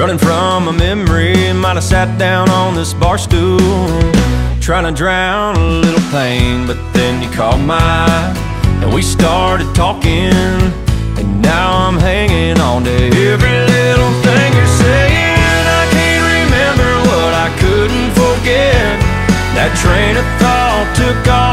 running from a memory. Might have sat down on this bar stool, trying to drown a little pain. But then you caught my eye, and we started talking. And now I'm hanging on to every little thing you're saying. I can't remember what I couldn't forget. That train of thought took off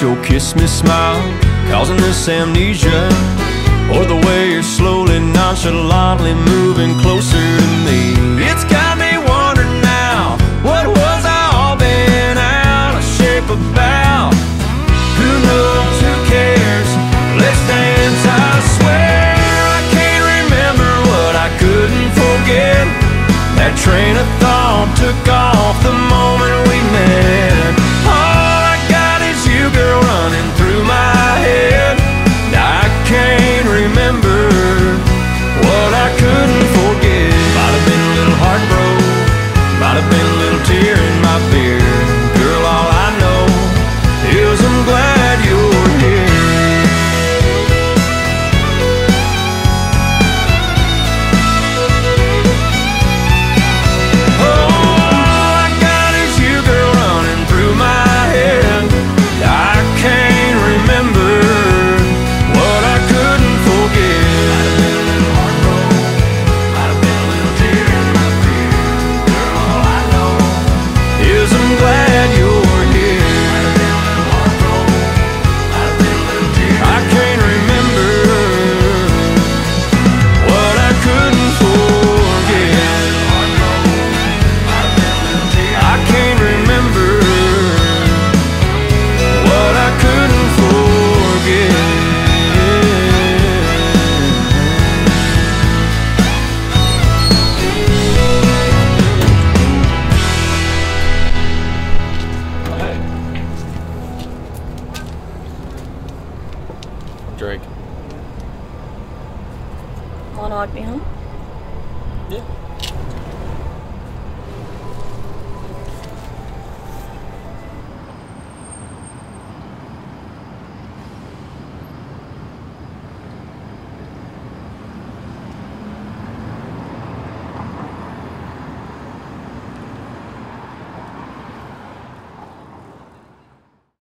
your kiss me smile causing this amnesia. Or the way you're slowly, nonchalantly moving closer to me. It's got me wondering now, what was I all been out of shape about? Who knows, who cares? Let's dance, I swear. I can't remember what I couldn't forget. That train of thought took off the Wanna walk me home? Yeah.